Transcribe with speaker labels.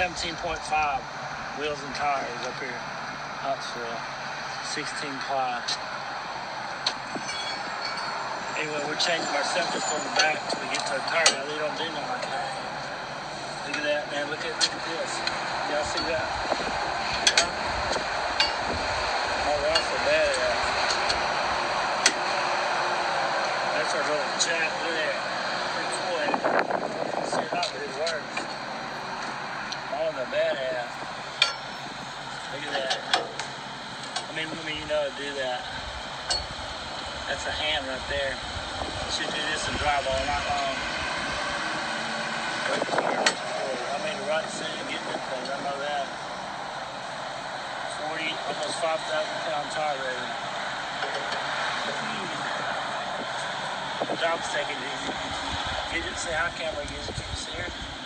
Speaker 1: 17.5 wheels and tires up here. Huntsville. 16 ply. Anyway, we're changing our surface on the back till we get to the tire. Now they don't do nothing like that. Look at that, man. Look at look at this. Y'all see that? Oh, that's a badass. That's our little chat. Look at that. Pretty cool. ain't it? See it not, but it works. Oh, the badass. Look at that. I mean, I mean, you know to do that. That's a hand right there. Should do this and drive all night long. I made a right decision getting this thing. I know that. 40, almost 5,000 pound tire rating. Taking it easy. You didn't say hi camera, you just keep see.